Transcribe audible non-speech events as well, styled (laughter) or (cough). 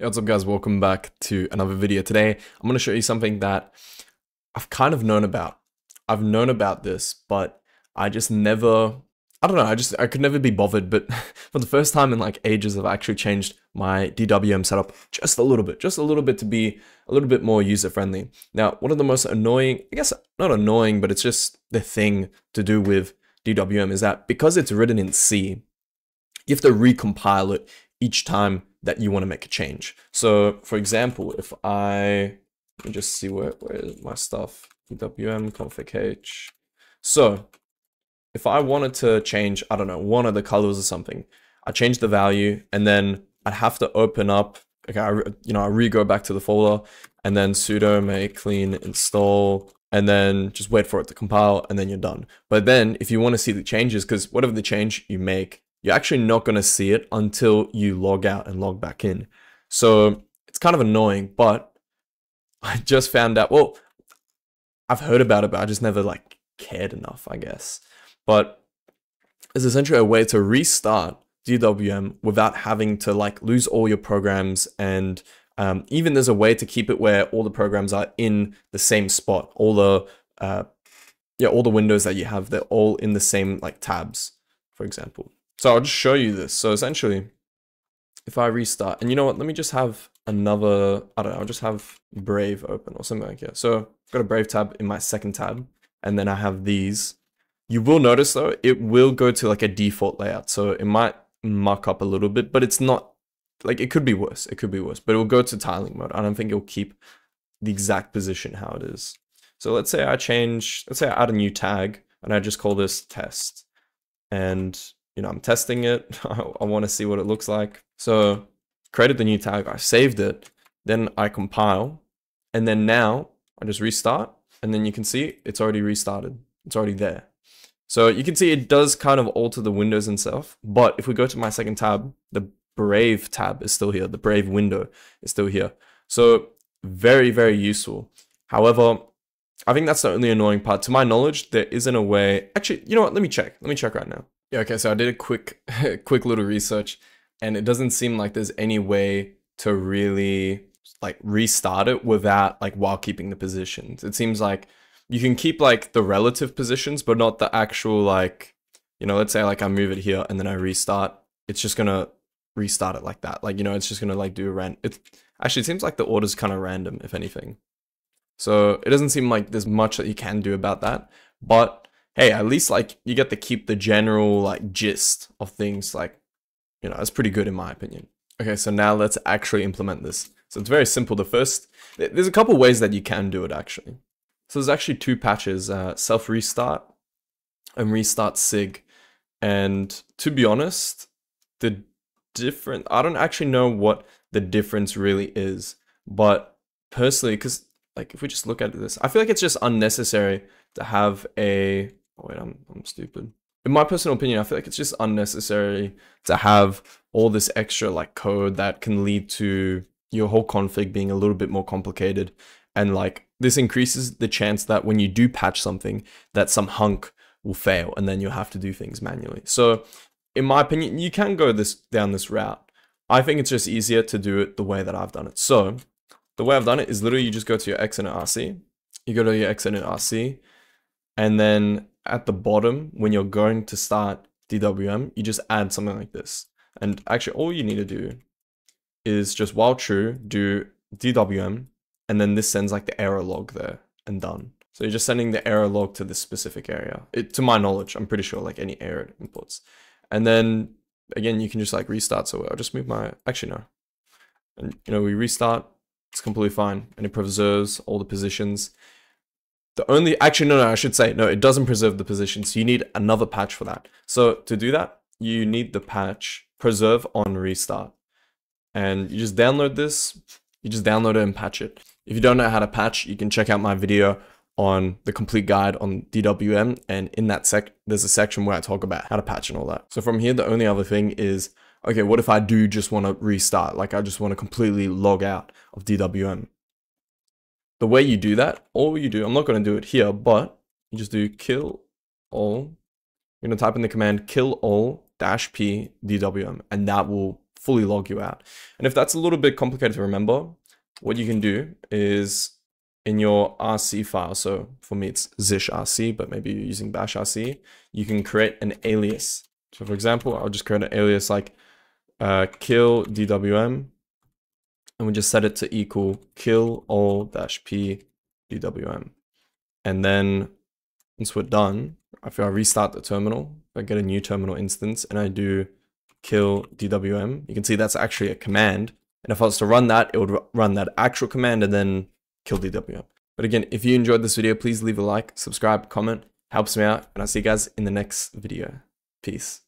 Hey, what's up guys, welcome back to another video. Today, I'm going to show you something that I've kind of known about. I've known about this, but I just never, I don't know, I just, I could never be bothered, but (laughs) for the first time in like ages, I've actually changed my DWM setup just a little bit, just a little bit to be a little bit more user-friendly. Now, one of the most annoying, I guess not annoying, but it's just the thing to do with DWM is that because it's written in C, you have to recompile it each time that you want to make a change. So for example, if I, let me just see where, where is my stuff, DWM config H. So if I wanted to change, I don't know, one of the colors or something, I change the value and then I'd have to open up, okay, I, you know, I re-go back to the folder and then sudo make clean install and then just wait for it to compile and then you're done. But then if you want to see the changes, because whatever the change you make, you're actually not going to see it until you log out and log back in. So it's kind of annoying, but (laughs) I just found out, well, I've heard about it, but I just never like cared enough, I guess. But it's essentially a way to restart DWM without having to like lose all your programs and um, even there's a way to keep it where all the programs are in the same spot. All the uh, yeah, all the windows that you have, they're all in the same like tabs, for example. So I'll just show you this. So essentially, if I restart, and you know what, let me just have another, I don't know, I'll just have Brave open or something like that. So I've got a Brave tab in my second tab, and then I have these. You will notice though, it will go to like a default layout. So it might muck up a little bit, but it's not, like it could be worse. It could be worse, but it will go to tiling mode. I don't think it'll keep the exact position how it is. So let's say I change, let's say I add a new tag, and I just call this test. And you know, I'm testing it. (laughs) I want to see what it looks like. So created the new tag, I saved it, then I compile, and then now I just restart, and then you can see it's already restarted. It's already there. So you can see it does kind of alter the windows stuff, but if we go to my second tab, the Brave tab is still here. The Brave window is still here. So very, very useful. However, I think that's the only annoying part. To my knowledge, there isn't a way. Actually, you know what? Let me check. Let me check right now. Yeah, okay, so I did a quick (laughs) quick little research and it doesn't seem like there's any way to really like restart it without like while keeping the positions. It seems like you can keep like the relative positions but not the actual like you know, let's say like I move it here and then I restart, it's just going to restart it like that. Like, you know, it's just going to like do a random it actually it seems like the order's kind of random if anything. So, it doesn't seem like there's much that you can do about that, but hey, at least like you get to keep the general like gist of things. Like, you know, that's pretty good in my opinion. Okay, so now let's actually implement this. So it's very simple. The first, there's a couple ways that you can do it actually. So there's actually two patches, uh, self restart and restart sig. And to be honest, the different, I don't actually know what the difference really is, but personally, because like if we just look at this, I feel like it's just unnecessary to have a Stupid. In my personal opinion, I feel like it's just unnecessary to have all this extra like code that can lead to your whole config being a little bit more complicated. And like this increases the chance that when you do patch something, that some hunk will fail and then you'll have to do things manually. So in my opinion, you can go this down this route. I think it's just easier to do it the way that I've done it. So the way I've done it is literally you just go to your Xinit RC, you go to your Xinit RC, and then at the bottom, when you're going to start DWM, you just add something like this. And actually all you need to do is just while true, do DWM, and then this sends like the error log there and done. So you're just sending the error log to this specific area. It, to my knowledge, I'm pretty sure like any error inputs. And then again, you can just like restart. So I'll just move my, actually no. And you know, we restart, it's completely fine. And it preserves all the positions. The only, actually, no, no, I should say, no, it doesn't preserve the position. So you need another patch for that. So to do that, you need the patch preserve on restart. And you just download this, you just download it and patch it. If you don't know how to patch, you can check out my video on the complete guide on DWM. And in that sec, there's a section where I talk about how to patch and all that. So from here, the only other thing is, okay, what if I do just want to restart? Like I just want to completely log out of DWM the way you do that, all you do, I'm not going to do it here, but you just do kill all. You're going to type in the command kill all dash p dwm, and that will fully log you out. And if that's a little bit complicated to remember, what you can do is in your RC file, so for me it's zish RC, but maybe you're using bash RC, you can create an alias. So for example, I'll just create an alias like uh, kill DWM, and we just set it to equal kill all dash p DWM. And then once we're done, if I restart the terminal, I get a new terminal instance and I do kill DWM, you can see that's actually a command. And if I was to run that, it would run that actual command and then kill DWM. But again, if you enjoyed this video, please leave a like, subscribe, comment, helps me out, and I'll see you guys in the next video. Peace.